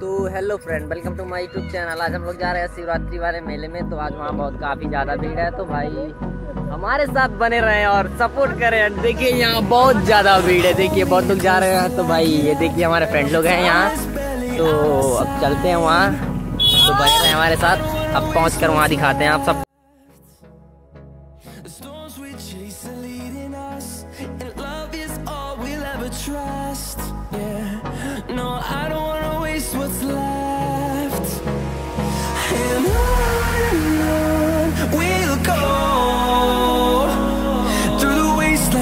तो hello friend welcome to my YouTube channel आज हम लोग जा रहे हैं शिवरात्रि वाले मेले में तो आज वहाँ बहुत काफ़ी ज़्यादा भीड़ है। तो भाई, हमारे साथ बने रहें और सपोर्ट करें। देखिए, यहाँ बहुत ज़्यादा भीड़ है। देखिए, बहुत लोग जा रहे हैं। तो भाई, ये देखिए, हमारे फ्रेंड लोग हैं यहाँ। तो अब चलते हैं वहाँ। तो बने रहे हमारे साथ। अब पहुँच कर वहाँ दिखाते हैं आप सब।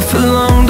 life long.